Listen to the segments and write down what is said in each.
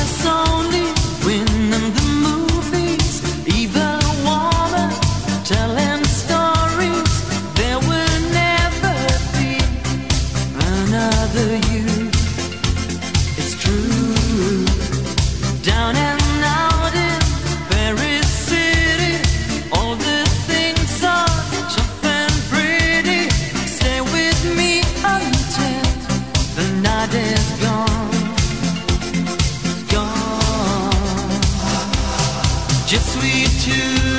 It's only when I'm the moon. just sweet too.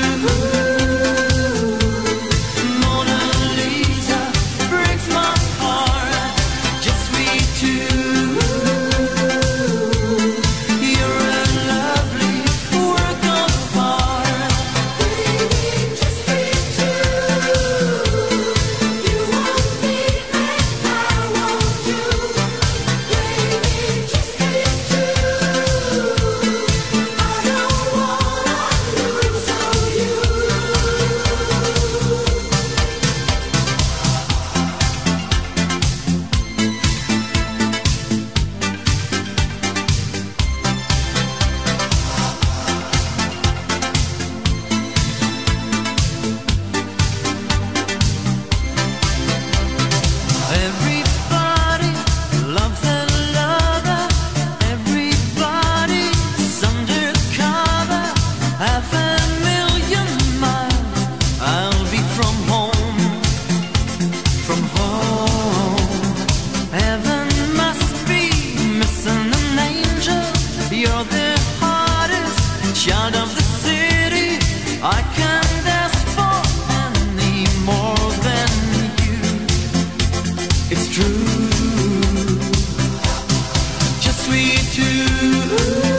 me too.